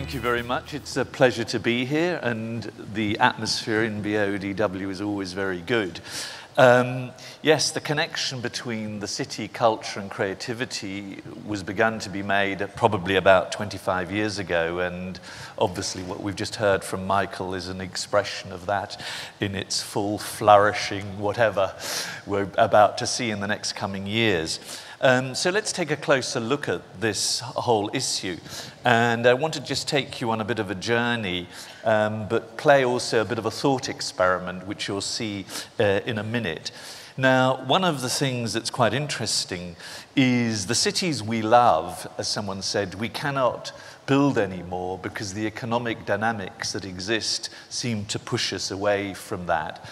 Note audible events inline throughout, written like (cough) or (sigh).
thank you very much. It's a pleasure to be here, and the atmosphere in BODW is always very good. Um, yes, the connection between the city culture and creativity was begun to be made probably about 25 years ago, and obviously what we've just heard from Michael is an expression of that in its full flourishing, whatever we're about to see in the next coming years. Um, so let's take a closer look at this whole issue. And I want to just take you on a bit of a journey, um, but play also a bit of a thought experiment, which you'll see uh, in a minute. Now, one of the things that's quite interesting is the cities we love, as someone said, we cannot build anymore because the economic dynamics that exist seem to push us away from that.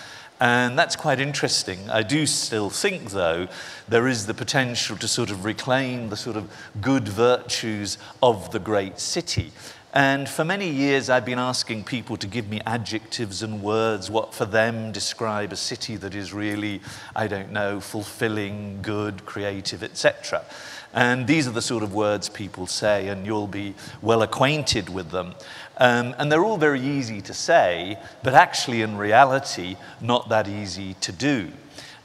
And that's quite interesting. I do still think, though, there is the potential to sort of reclaim the sort of good virtues of the great city. And for many years, I've been asking people to give me adjectives and words, what for them describe a city that is really, I don't know, fulfilling, good, creative, etc. And these are the sort of words people say, and you'll be well acquainted with them. Um, and they're all very easy to say, but actually, in reality, not that easy to do.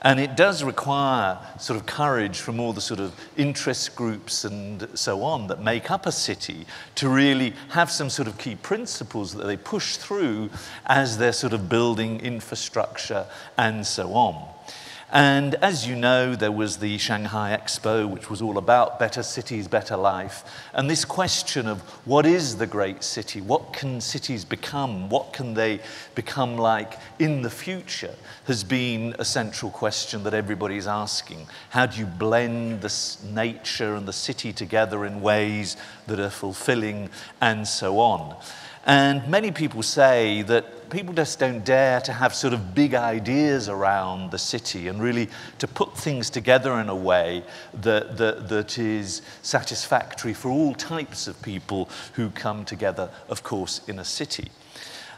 And it does require sort of courage from all the sort of interest groups and so on that make up a city to really have some sort of key principles that they push through as they're sort of building infrastructure and so on. And as you know, there was the Shanghai Expo, which was all about better cities, better life. And this question of what is the great city? What can cities become? What can they become like in the future? has been a central question that everybody's asking. How do you blend the nature and the city together in ways that are fulfilling and so on? And many people say that people just don't dare to have sort of big ideas around the city and really to put things together in a way that, that, that is satisfactory for all types of people who come together, of course, in a city.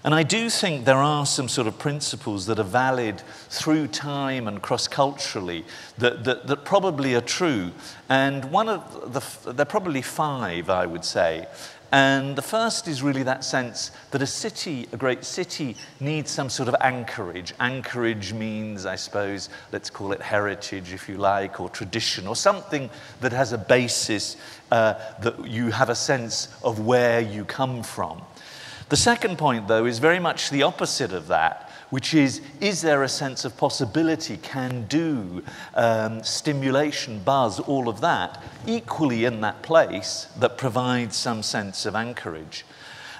And I do think there are some sort of principles that are valid through time and cross culturally that, that, that, probably are true. And one of the, there are probably five, I would say. And the first is really that sense that a city, a great city, needs some sort of anchorage. Anchorage means, I suppose, let's call it heritage, if you like, or tradition, or something that has a basis uh, that you have a sense of where you come from. The second point, though, is very much the opposite of that which is is there a sense of possibility, can do, um, stimulation, buzz, all of that, equally in that place that provides some sense of anchorage.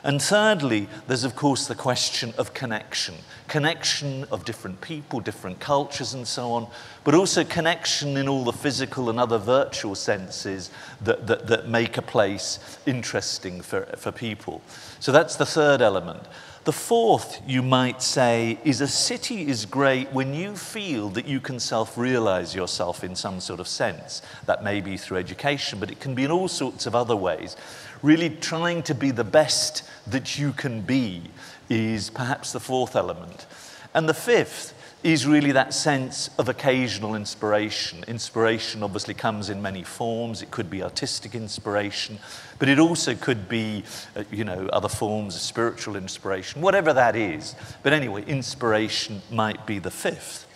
And thirdly, there's of course the question of connection connection of different people, different cultures, and so on, but also connection in all the physical and other virtual senses that, that, that make a place interesting for, for people. So that's the third element. The fourth, you might say, is a city is great when you feel that you can self realize yourself in some sort of sense. That may be through education, but it can be in all sorts of other ways. Really trying to be the best that you can be is perhaps the fourth element. And the fifth is really that sense of occasional inspiration. Inspiration obviously comes in many forms. It could be artistic inspiration, but it also could be, uh, you know, other forms of spiritual inspiration, whatever that is. But anyway, inspiration might be the fifth.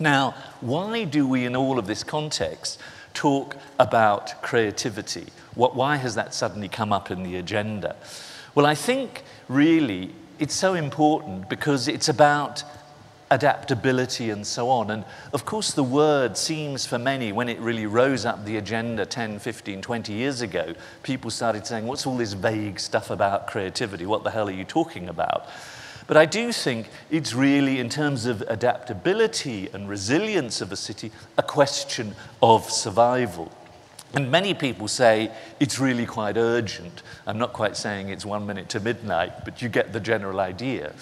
Now, why do we, in all of this context, talk about creativity? What, why has that suddenly come up in the agenda? Well, I think really it's so important because it's about adaptability and so on. And of course, the word seems for many, when it really rose up the agenda 10, 15, 20 years ago, people started saying, What's all this vague stuff about creativity? What the hell are you talking about? But I do think it's really, in terms of adaptability and resilience of a city, a question of survival. And many people say it's really quite urgent. I'm not quite saying it's one minute to midnight, but you get the general idea.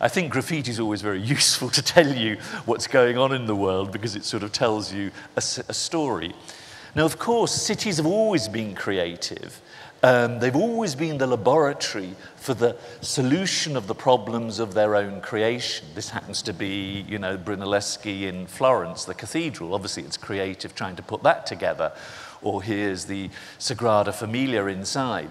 I think graffiti is always very (laughs) useful to tell you what's going on in the world because it sort of tells you a, a story. Now, of course, cities have always been creative. Um, they've always been the laboratory for the solution of the problems of their own creation. This happens to be, you know, Brunelleschi in Florence, the cathedral. Obviously, it's creative trying to put that together. Or here's the Sagrada Familia inside.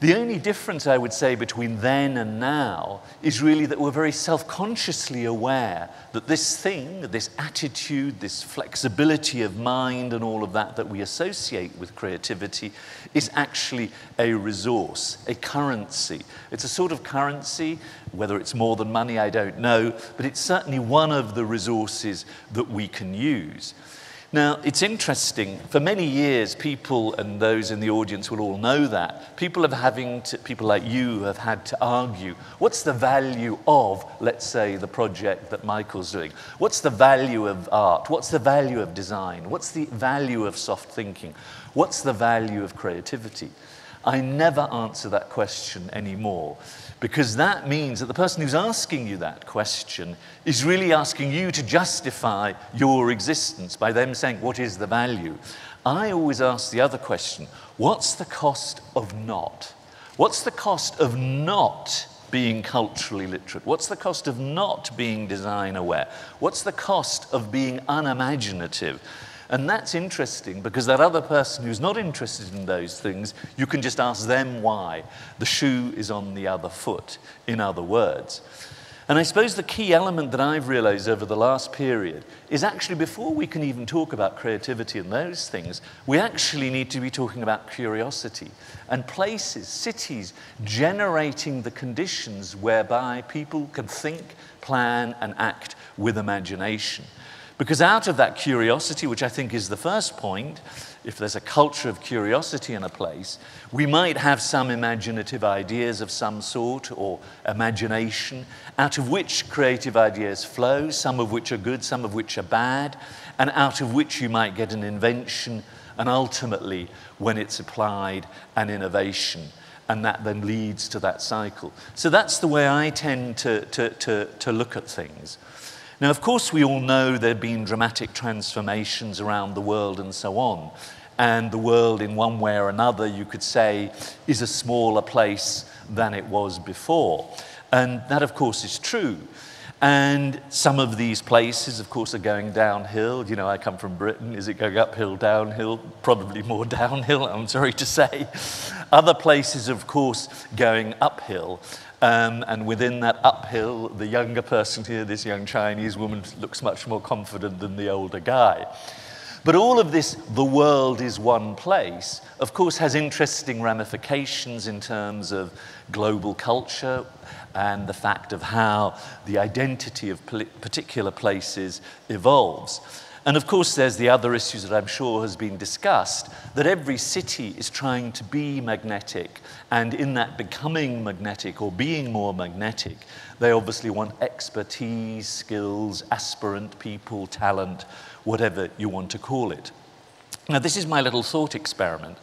The only difference I would say between then and now is really that we're very self consciously aware that this thing, this attitude, this flexibility of mind, and all of that that we associate with creativity is actually a resource, a currency. It's a sort of currency, whether it's more than money, I don't know, but it's certainly one of the resources that we can use. Now, it's interesting. For many years, people, and those in the audience will all know that, people have having to, people like you have had to argue, what's the value of, let's say, the project that Michael's doing? What's the value of art? What's the value of design? What's the value of soft thinking? What's the value of creativity? I never answer that question anymore because that means that the person who's asking you that question is really asking you to justify your existence by them saying, What is the value? I always ask the other question What's the cost of not? What's the cost of not being culturally literate? What's the cost of not being design aware? What's the cost of being unimaginative? And that's interesting because that other person who's not interested in those things, you can just ask them why. The shoe is on the other foot, in other words. And I suppose the key element that I've realized over the last period is actually before we can even talk about creativity and those things, we actually need to be talking about curiosity and places, cities, generating the conditions whereby people can think, plan, and act with imagination. Because out of that curiosity, which I think is the first point, if there's a culture of curiosity in a place, we might have some imaginative ideas of some sort or imagination, out of which creative ideas flow, some of which are good, some of which are bad, and out of which you might get an invention, and ultimately, when it's applied, an innovation. And that then leads to that cycle. So that's the way I tend to, to, to, to look at things. Now, of course, we all know there have been dramatic transformations around the world and so on. And the world, in one way or another, you could say, is a smaller place than it was before. And that, of course, is true. And some of these places, of course, are going downhill. You know, I come from Britain. Is it going uphill, downhill? Probably more (laughs) downhill, I'm sorry to say. Other places, of course, going uphill. Um, and within that uphill, the younger person here, this young Chinese woman, looks much more confident than the older guy. But all of this, the world is one place, of course, has interesting ramifications in terms of global culture and the fact of how the identity of particular places evolves. And of course, there's the other issues that I'm sure has been discussed that every city is trying to be magnetic. And in that becoming magnetic or being more magnetic, they obviously want expertise, skills, aspirant people, talent, whatever you want to call it. Now, this is my little thought experiment.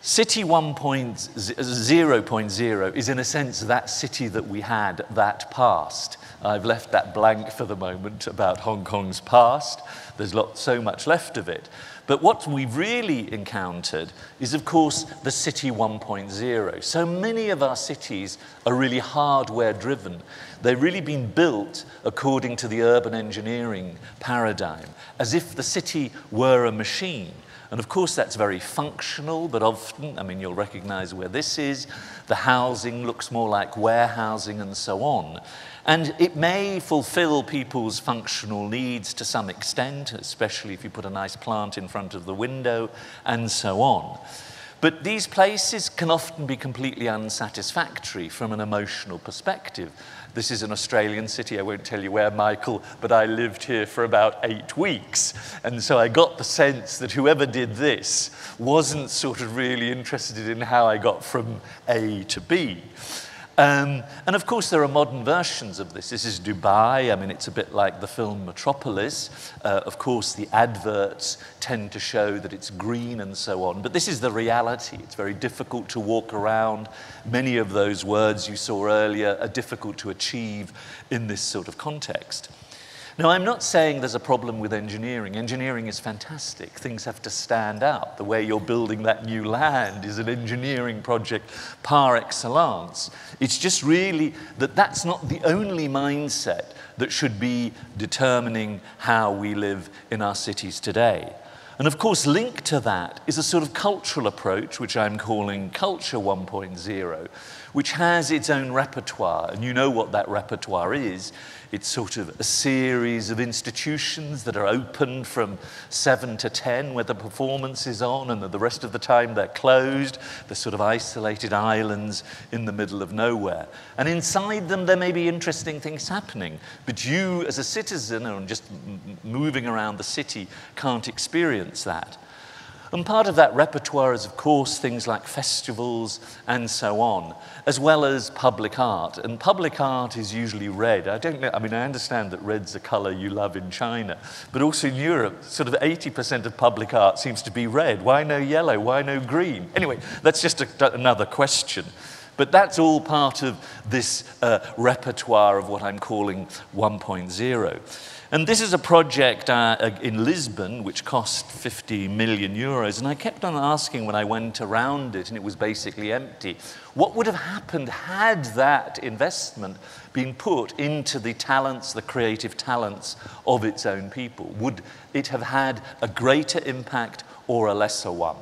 City 1.0.0 is, in a sense, that city that we had, that past. I've left that blank for the moment about Hong Kong's past. There's lot, so much left of it. But what we've really encountered is, of course, the City 1.0. So many of our cities are really hardware driven. They've really been built according to the urban engineering paradigm, as if the city were a machine. And of course, that's very functional, but often, I mean, you'll recognize where this is. The housing looks more like warehousing and so on. And it may fulfill people's functional needs to some extent, especially if you put a nice plant in front of the window and so on. But these places can often be completely unsatisfactory from an emotional perspective. This is an Australian city. I won't tell you where, Michael, but I lived here for about eight weeks. And so I got the sense that whoever did this wasn't sort of really interested in how I got from A to B. Um, and of course, there are modern versions of this. This is Dubai. I mean, it's a bit like the film Metropolis. Uh, of course, the adverts tend to show that it's green and so on. But this is the reality. It's very difficult to walk around. Many of those words you saw earlier are difficult to achieve in this sort of context. Now, I'm not saying there's a problem with engineering. Engineering is fantastic. Things have to stand out. The way you're building that new land is an engineering project par excellence. It's just really that that's not the only mindset that should be determining how we live in our cities today. And of course, linked to that is a sort of cultural approach, which I'm calling Culture 1.0, which has its own repertoire. And you know what that repertoire is. It's sort of a series of institutions that are open from 7 to 10 where the performance is on and the rest of the time they're closed. They're sort of isolated islands in the middle of nowhere. And inside them there may be interesting things happening, but you as a citizen and just moving around the city can't experience that. And part of that repertoire is, of course, things like festivals and so on, as well as public art. And public art is usually red. I don't know, I mean, I understand that red's a color you love in China, but also in Europe, sort of 80% of public art seems to be red. Why no yellow? Why no green? Anyway, that's just a, another question. But that's all part of this uh, repertoire of what I'm calling 1.0. And this is a project uh, in Lisbon which cost 50 million euros. And I kept on asking when I went around it, and it was basically empty, what would have happened had that investment been put into the talents, the creative talents of its own people? Would it have had a greater impact or a lesser one?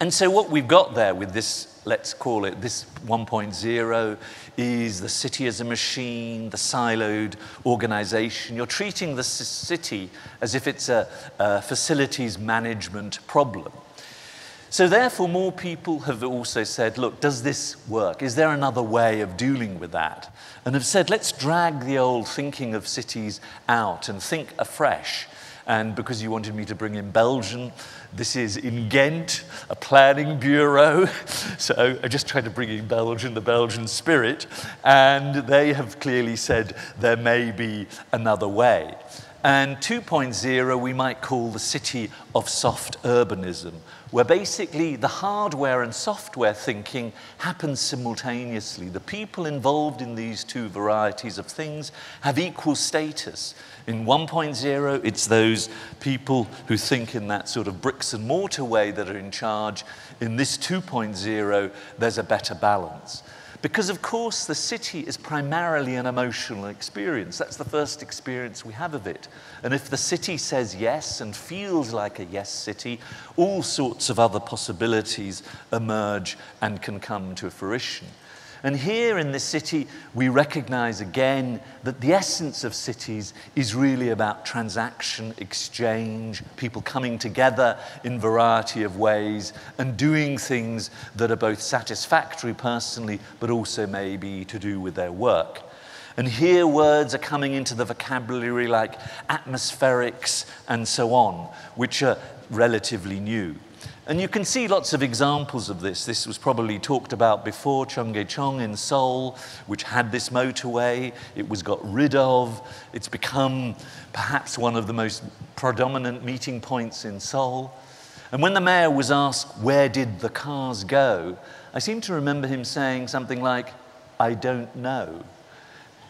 And so, what we've got there with this let's call it this 1.0 is the city as a machine, the siloed organization. You're treating the city as if it's a, a facilities management problem. So, therefore, more people have also said, look, does this work? Is there another way of dealing with that? And have said, let's drag the old thinking of cities out and think afresh. And because you wanted me to bring in Belgian, this is in Ghent, a planning bureau. (laughs) So I just tried to bring in Belgian, the Belgian spirit. And they have clearly said there may be another way. And 2.0 we might call the city of soft urbanism, where basically the hardware and software thinking happens simultaneously. The people involved in these two varieties of things have equal status. In 1.0, it's those people who think in that sort of bricks and mortar way that are in charge. In this 2.0, there's a better balance. Because, of course, the city is primarily an emotional experience. That's the first experience we have of it. And if the city says yes and feels like a yes city, all sorts of other possibilities emerge and can come to fruition. And here in this city, we recognize again that the essence of cities is really about transaction, exchange, people coming together in variety of ways and doing things that are both satisfactory personally, but also maybe to do with their work. And here words are coming into the vocabulary like atmospherics and so on, which are relatively new. And you can see lots of examples of this. This was probably talked about before, Cheonggyecheon in Seoul, which had this motorway. It was got rid of. It's become perhaps one of the most predominant meeting points in Seoul. And when the mayor was asked, where did the cars go? I seem to remember him saying something like, I don't know.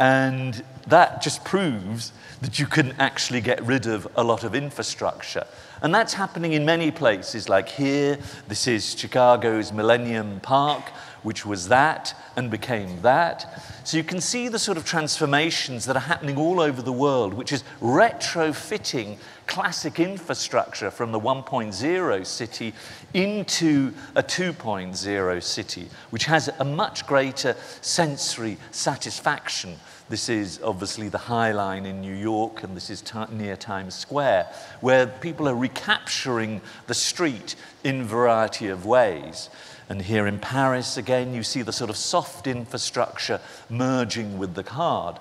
And that just proves that you can actually get rid of a lot of infrastructure. And that's happening in many places, like here, this is Chicago's Millennium Park, which was that and became that. So you can see the sort of transformations that are happening all over the world, which is retrofitting classic infrastructure from the 1.0 city into a 2.0 city, which has a much greater sensory satisfaction. This is obviously the High Line in New York, and this is near Times Square, where people are recapturing the street in variety of ways. And here in Paris, again, you see the sort of soft infrastructure merging with the hard.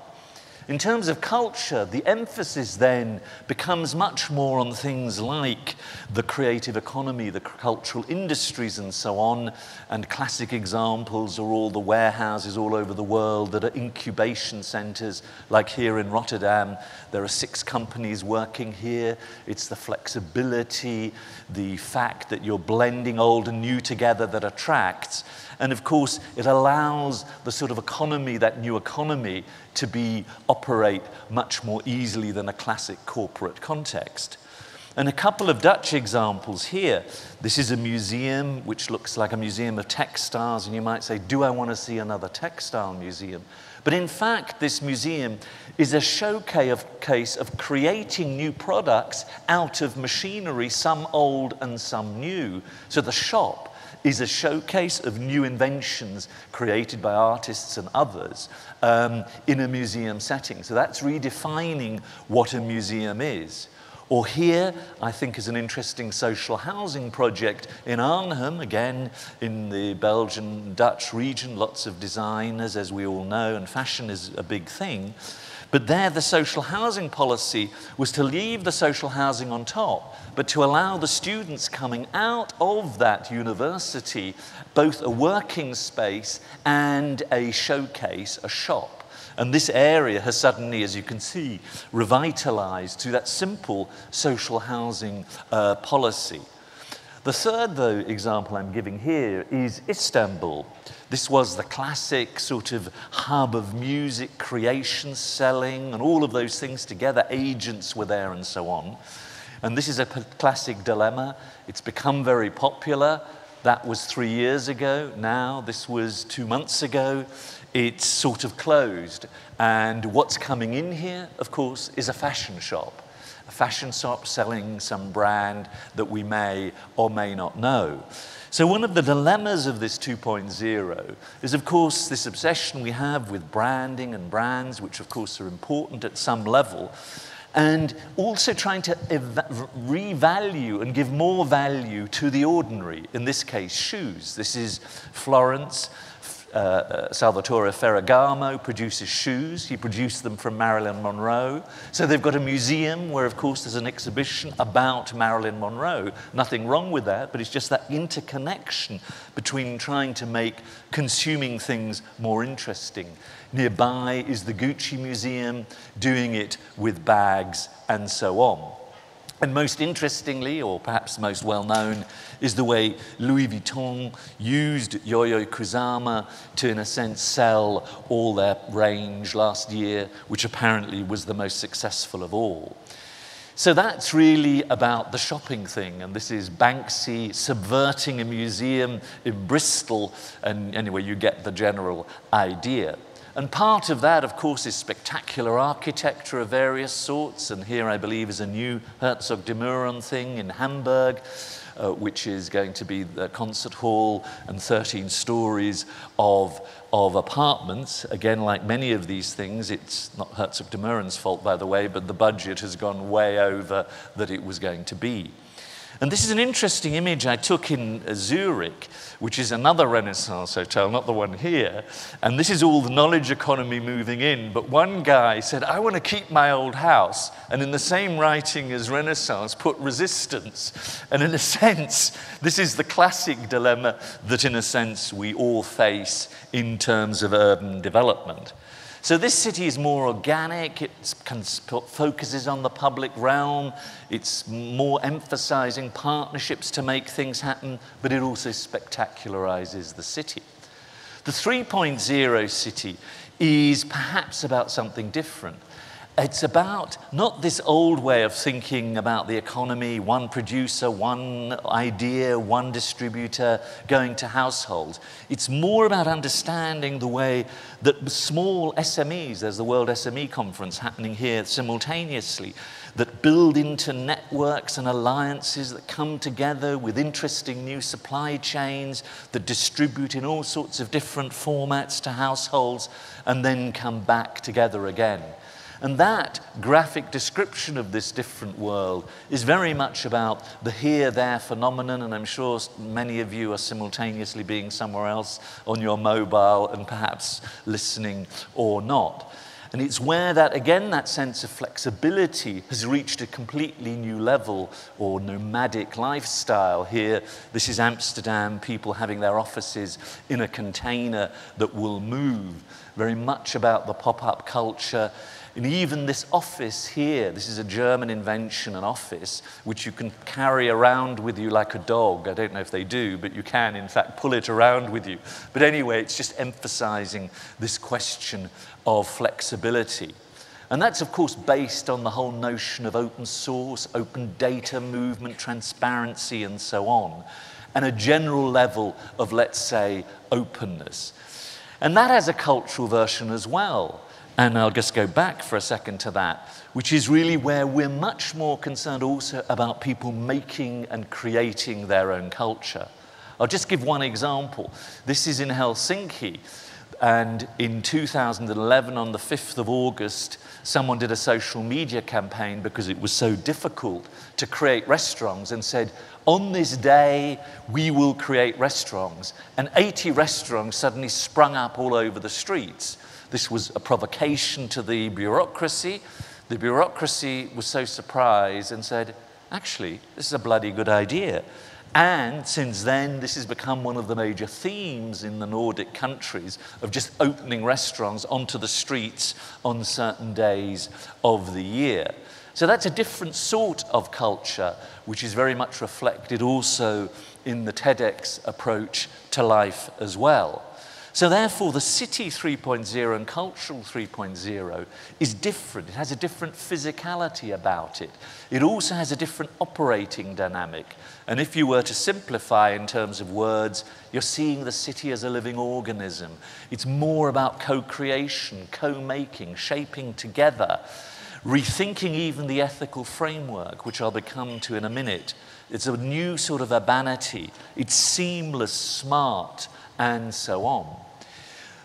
In terms of culture, the emphasis then becomes much more on things like the creative economy, the cultural industries, and so on. And classic examples are all the warehouses all over the world that are incubation centers, like here in Rotterdam. There are six companies working here. It's the flexibility, the fact that you're blending old and new together that attracts. And of course, it allows the sort of economy, that new economy, to be operate much more easily than a classic corporate context. And a couple of Dutch examples here. This is a museum which looks like a museum of textiles, and you might say, Do I want to see another textile museum? But in fact, this museum is a showcase case of creating new products out of machinery, some old and some new. So the shop is a showcase of new inventions created by artists and others um, in a museum setting. So that's redefining what a museum is. Or here, I think, is an interesting social housing project in Arnhem, again in the Belgian Dutch region, lots of designers, as we all know, and fashion is a big thing. But there, the social housing policy was to leave the social housing on top, but to allow the students coming out of that university both a working space and a showcase, a shop. And this area has suddenly, as you can see, revitalized to that simple social housing uh, policy. The third, though, example I'm giving here is Istanbul. This was the classic sort of hub of music creation, selling, and all of those things together. Agents were there and so on. And this is a classic dilemma. It's become very popular. That was three years ago. Now, this was two months ago it's sort of closed. And what's coming in here, of course, is a fashion shop. A fashion shop selling some brand that we may or may not know. So, one of the dilemmas of this 2.0 is, of course, this obsession we have with branding and brands, which, of course, are important at some level, and also trying to revalue and give more value to the ordinary, in this case, shoes. This is Florence uh, uh, Salvatore Ferragamo produces shoes. He produced them from Marilyn Monroe. So they've got a museum where, of course, there's an exhibition about Marilyn Monroe. Nothing wrong with that, but it's just that interconnection between trying to make consuming things more interesting. Nearby is the Gucci Museum, doing it with bags and so on. And most interestingly, or perhaps most well known, is the way Louis Vuitton used Yayoi Kusama to, in a sense, sell all their range last year, which apparently was the most successful of all. So that's really about the shopping thing, and this is Banksy subverting a museum in Bristol, and anyway, you get the general idea. And part of that, of course, is spectacular architecture of various sorts. And here, I believe, is a new Herzog de Meuron thing in Hamburg, uh, which is going to be the concert hall and 13 stories of, of apartments. Again, like many of these things, it's not Herzog de Meuron's fault, by the way, but the budget has gone way over that it was going to be. And this is an interesting image I took in uh, Zurich, which is another Renaissance hotel, not the one here. And this is all the knowledge economy moving in. But one guy said, I want to keep my old house. And in the same writing as Renaissance, put resistance. And in a (laughs) sense, this is the classic dilemma that, in a sense, we all face in terms of urban development. So this city is more organic, it focuses on the public realm, it's more emphasizing partnerships to make things happen, but it also spectacularizes the city. The 3.0 city is perhaps about something different. It's about not this old way of thinking about the economy, one producer, one idea, one distributor going to households. It's more about understanding the way that small SMEs, there's the World SME Conference happening here simultaneously, that build into networks and alliances that come together with interesting new supply chains that distribute in all sorts of different formats to households and then come back together again. And that graphic description of this different world is very much about the here there phenomenon. And I'm sure many of you are simultaneously being somewhere else on your mobile and perhaps listening or not. And it's where that, again, that sense of flexibility has reached a completely new level or nomadic lifestyle. Here, this is Amsterdam, people having their offices in a container that will move. Very much about the pop up culture and even this office here, this is a German invention, an office, which you can carry around with you like a dog. I don't know if they do, but you can, in fact, pull it around with you. But anyway, it's just emphasizing this question of flexibility. And that's, of course, based on the whole notion of open source, open data movement, transparency, and so on, and a general level of, let's say, openness. And that has a cultural version as well. And I'll just go back for a second to that, which is really where we're much more concerned also about people making and creating their own culture. I'll just give one example. This is in Helsinki. And in 2011, on the 5th of August, someone did a social media campaign because it was so difficult to create restaurants and said, on this day, we will create restaurants. And 80 restaurants suddenly sprung up all over the streets. This was a provocation to the bureaucracy. The bureaucracy was so surprised and said, actually, this is a bloody good idea. And since then, this has become one of the major themes in the Nordic countries of just opening restaurants onto the streets on certain days of the year. So that's a different sort of culture, which is very much reflected also in the TEDx approach to life as well. So therefore, the city 3.0 and cultural 3.0 is different. It has a different physicality about it. It also has a different operating dynamic. And if you were to simplify in terms of words, you're seeing the city as a living organism. It's more about co-creation, co-making, shaping together, rethinking even the ethical framework, which I'll become to in a minute. It's a new sort of urbanity. It's seamless, smart, and so on.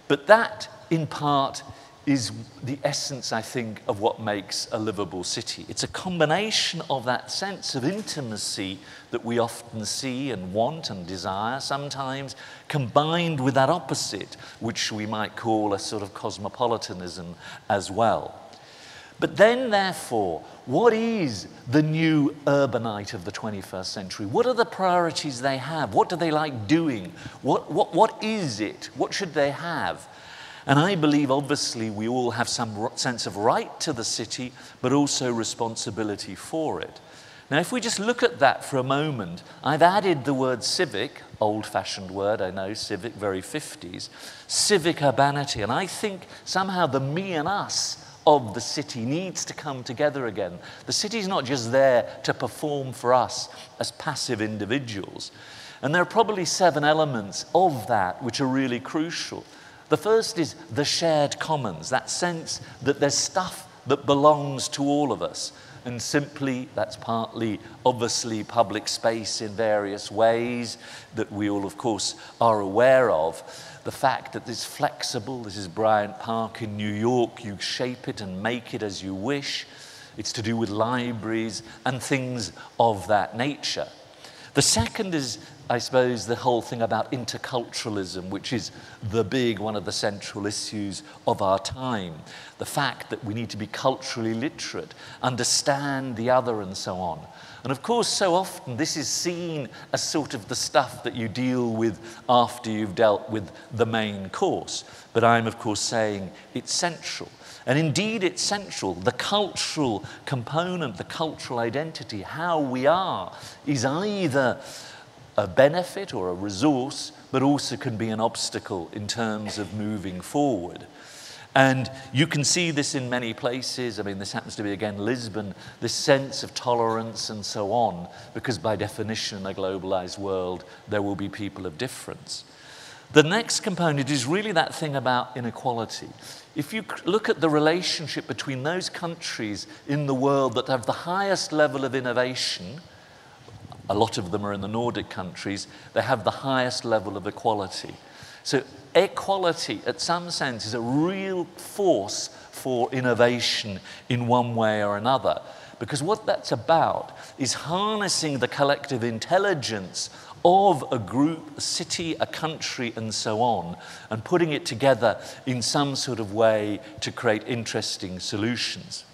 But that, in part, is the essence, I think, of what makes a livable city. It's a combination of that sense of intimacy that we often see and want and desire sometimes, combined with that opposite, which we might call a sort of cosmopolitanism as well. But then, therefore, what is the new urbanite of the 21st century? What are the priorities they have? What do they like doing? What, what, what is it? What should they have? And I believe, obviously, we all have some sense of right to the city, but also responsibility for it. Now, if we just look at that for a moment, I've added the word civic, old fashioned word, I know, civic, very 50s, civic urbanity. And I think somehow the me and us of the city needs to come together again. The city is not just there to perform for us as passive individuals. And there are probably seven elements of that which are really crucial. The first is the shared commons, that sense that there's stuff that belongs to all of us. And simply, that's partly, obviously, public space in various ways that we all, of course, are aware of the fact that it's flexible. This is Bryant Park in New York. You shape it and make it as you wish. It's to do with libraries and things of that nature. The second is, I suppose, the whole thing about interculturalism, which is the big one of the central issues of our time. The fact that we need to be culturally literate, understand the other, and so on. And of course, so often this is seen as sort of the stuff that you deal with after you've dealt with the main course. But I'm, of course, saying it's central. And indeed, it's central. The cultural component, the cultural identity, how we are, is either a benefit or a resource, but also can be an obstacle in terms of moving forward. And you can see this in many places. I mean, this happens to be, again, Lisbon, this sense of tolerance and so on, because by definition, in a globalized world, there will be people of difference. The next component is really that thing about inequality. If you look at the relationship between those countries in the world that have the highest level of innovation, a lot of them are in the Nordic countries, they have the highest level of equality. So equality, at some sense, is a real force for innovation in one way or another. Because what that's about is harnessing the collective intelligence of a group, a city, a country, and so on, and putting it together in some sort of way to create interesting solutions.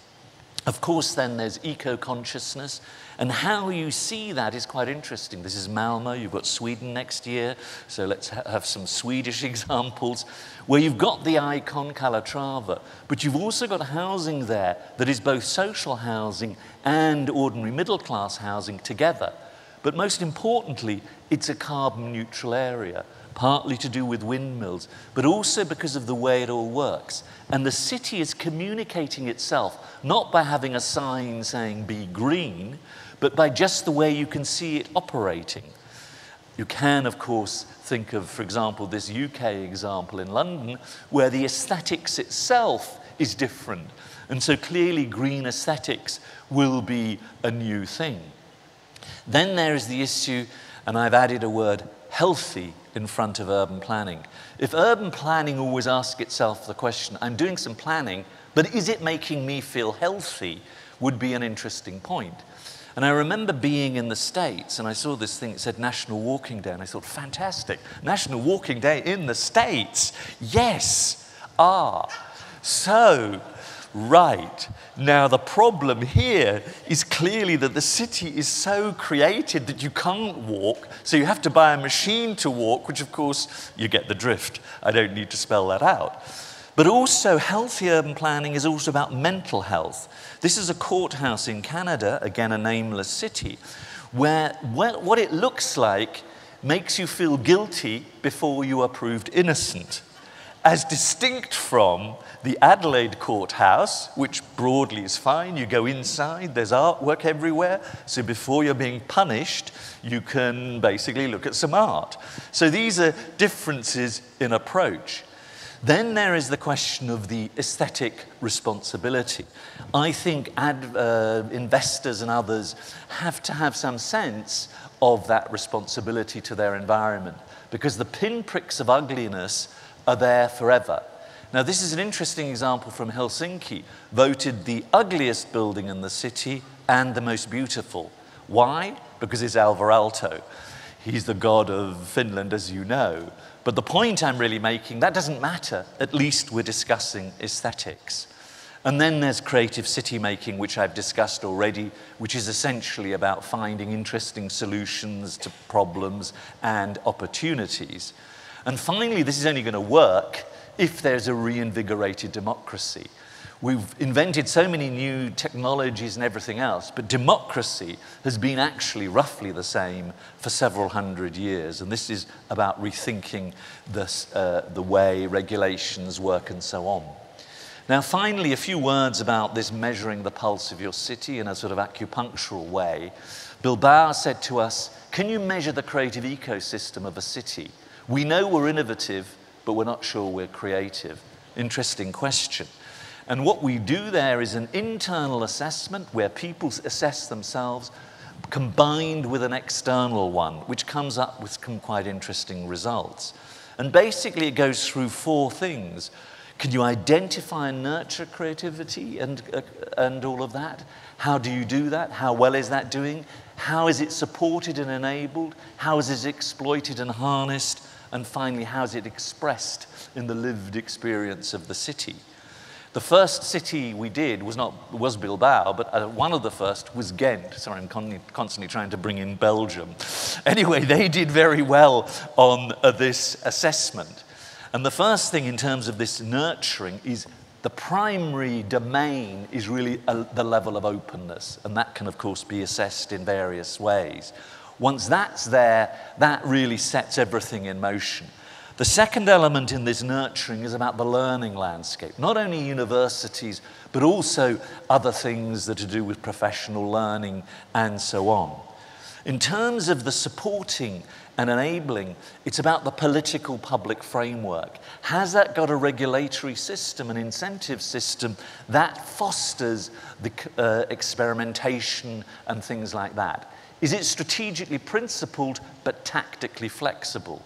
Of course, then there's eco consciousness, and how you see that is quite interesting. This is Malmo, you've got Sweden next year, so let's ha have some Swedish (laughs) examples, where you've got the icon Calatrava, but you've also got housing there that is both social housing and ordinary middle class housing together. But most importantly, it's a carbon neutral area. partly to do with windmills, but also because of the way it all works. And the city is communicating itself not by having a sign saying be green, but by just the way you can see it operating. You can, of course, think of, for example, this UK example in London, where the aesthetics itself is different. And so clearly, green aesthetics will be a new thing. Then there is the issue, and I've added a word, healthy, in front of urban planning. If urban planning always asks itself the question, I'm doing some planning, but is it making me feel healthy, would be an interesting point. And I remember being in the States and I saw this thing that said National Walking Day, and I thought, fantastic, National Walking Day in the States. Yes, ah. So, right. Now, the problem here is clearly that the city is so created that you can't walk, so you have to buy a machine to walk, which, of course, you get the drift. I don't need to spell that out. But also, healthy urban planning is also about mental health. This is a courthouse in Canada, again, a nameless city, where what it looks like makes you feel guilty before you are proved innocent as distinct from the Adelaide courthouse, which broadly is fine. You go inside, there's artwork everywhere. So before you're being punished, you can basically look at some art. So these are differences in approach. Then there is the question of the aesthetic responsibility. I think ad, uh, investors and others have to have some sense of that responsibility to their environment because the pinpricks of ugliness are there forever. Now, this is an interesting example from Helsinki, voted the ugliest building in the city and the most beautiful. Why? Because it's Alvar Aalto. He's the god of Finland, as you know. But the point I'm really making, that doesn't matter. At least we're discussing aesthetics. And then there's creative city making, which I've discussed already, which is essentially about finding interesting solutions to problems and opportunities. And finally, this is only going to work if there's a reinvigorated democracy. We've invented so many new technologies and everything else, but democracy has been actually roughly the same for several hundred years. And this is about rethinking this, uh, the way regulations work and so on. Now, finally, a few words about this measuring the pulse of your city in a sort of acupunctural way. Bilbao said to us, Can you measure the creative ecosystem of a city? We know we're innovative, but we're not sure we're creative. Interesting question. And what we do there is an internal assessment where people assess themselves combined with an external one, which comes up with some quite interesting results. And basically, it goes through four things. Can you identify and nurture creativity and, uh, and all of that? How do you do that? How well is that doing? How is it supported and enabled? How is it exploited and harnessed? And finally, how is it expressed in the lived experience of the city? The first city we did was not was Bilbao, but uh, one of the first was Ghent. Sorry, I'm con- constantly trying to bring in Belgium. (laughs) Anyway, they did very well on uh, this assessment. And the first thing in terms of this nurturing is the primary domain is really a, the level of openness, and that can, of course, be assessed in various ways. Once that's there, that really sets everything in motion. The second element in this nurturing is about the learning landscape, not only universities, but also other things that are to do with professional learning and so on. In terms of the supporting and enabling, it's about the political public framework. Has that got a regulatory system, an incentive system that fosters the uh, experimentation and things like that? Is it strategically principled but tactically flexible?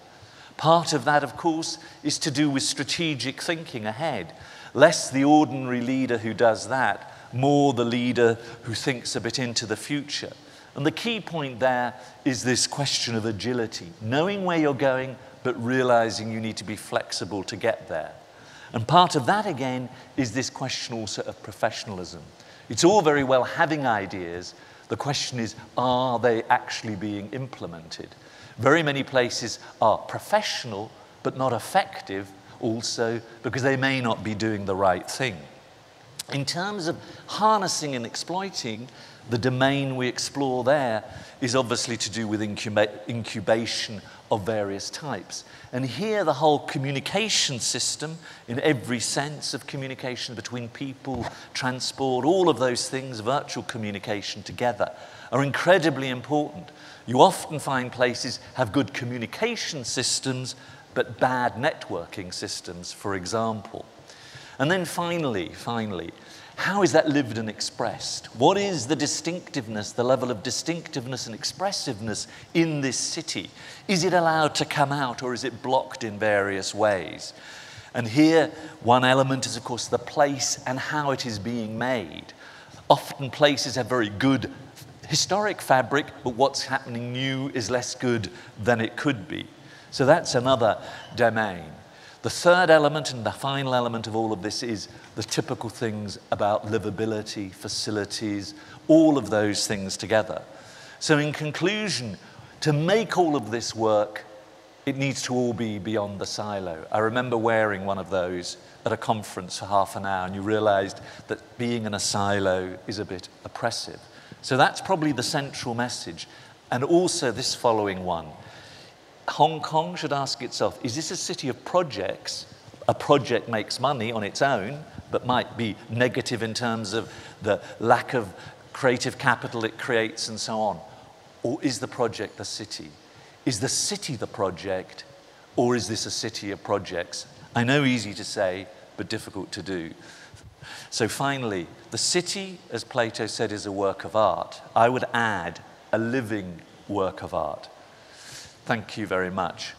Part of that, of course, is to do with strategic thinking ahead. Less the ordinary leader who does that, more the leader who thinks a bit into the future. And the key point there is this question of agility, knowing where you're going, but realizing you need to be flexible to get there. And part of that, again, is this question also of professionalism. It's all very well having ideas. The question is, are they actually being implemented? Very many places are professional but not effective also because they may not be doing the right thing. In terms of harnessing and exploiting, The domain we explore there is obviously to do with incuba incubation of various types. And here, the whole communication system, in every sense of communication between people, transport, all of those things, virtual communication together, are incredibly important. You often find places have good communication systems, but bad networking systems, for example. And then finally, finally, how is that lived and expressed? What is the distinctiveness, the level of distinctiveness and expressiveness in this city? Is it allowed to come out or is it blocked in various ways? And here, one element is, of course, the place and how it is being made. Often places have very good historic fabric, but what's happening new is less good than it could be. So that's another domain. The third element and the final element of all of this is the typical things about livability, facilities, all of those things together. So, in conclusion, to make all of this work, it needs to all be beyond the silo. I remember wearing one of those at a conference for half an hour, and you realized that being in a silo is a bit oppressive. So, that's probably the central message. And also, this following one Hong Kong should ask itself is this a city of projects? A project makes money on its own, but might be negative in terms of the lack of creative capital it creates and so on. Or is the project the city? Is the city the project, or is this a city of projects? I know easy to say, but difficult to do. So finally, the city, as Plato said, is a work of art. I would add a living work of art. Thank you very much.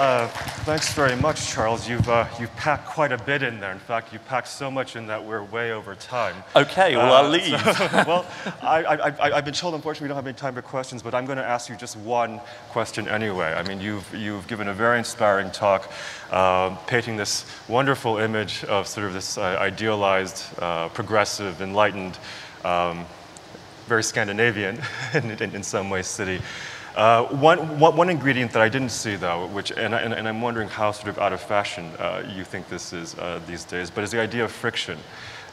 Uh, thanks very much, Charles. You've, uh, you've packed quite a bit in there. In fact, you packed so much in that we're way over time. Okay, well, uh, I'll leave. So, (laughs) well, I, have been told, unfortunately, we don't have any time for questions, but I'm going to ask you just one question anyway. I mean, you've, you've given a very inspiring talk, uh, painting this wonderful image of sort of this uh, idealized, uh, progressive, enlightened, um, very Scandinavian (laughs) in, in, in some ways city. Uh, one, one, ingredient that I didn't see, though, which, and, I, and I'm wondering how sort of out of fashion uh, you think this is uh, these days, but is the idea of friction.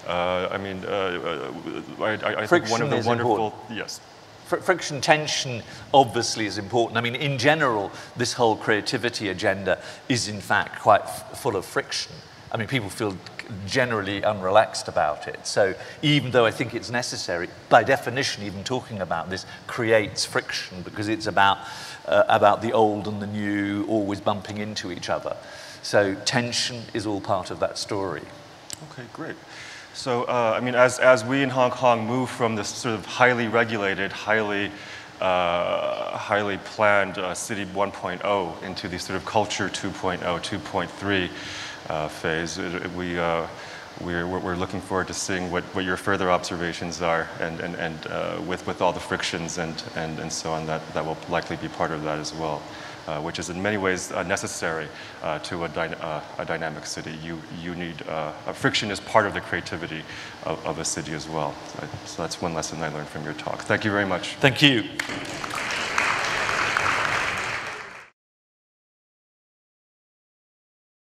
Uh, I mean, uh, uh, I, I think one of the wonderful, important. yes. Fr friction tension obviously is important. I mean, in general, this whole creativity agenda is in fact quite full of friction. I mean, people feel generally unrelaxed about it. So even though I think it's necessary, by definition, even talking about this creates friction because it's about, uh, about the old and the new always bumping into each other. So tension is all part of that story. Okay, great. So, uh, I mean, as, as we in Hong Kong move from this sort of highly regulated, highly, uh, highly planned uh, City 1.0 into the sort of culture 2.0, 2.3, uh, phase. We, uh, we're, we're looking forward to seeing what, what your further observations are and, and, and uh, with, with all the frictions and, and, and so on, that, that will likely be part of that as well. Uh, which is in many ways uh, necessary uh, to a, a, dynamic city. You, you need, friction is part of the creativity of, of a city as well. So, so that's one lesson I learned from your talk. Thank you very much. Thank you.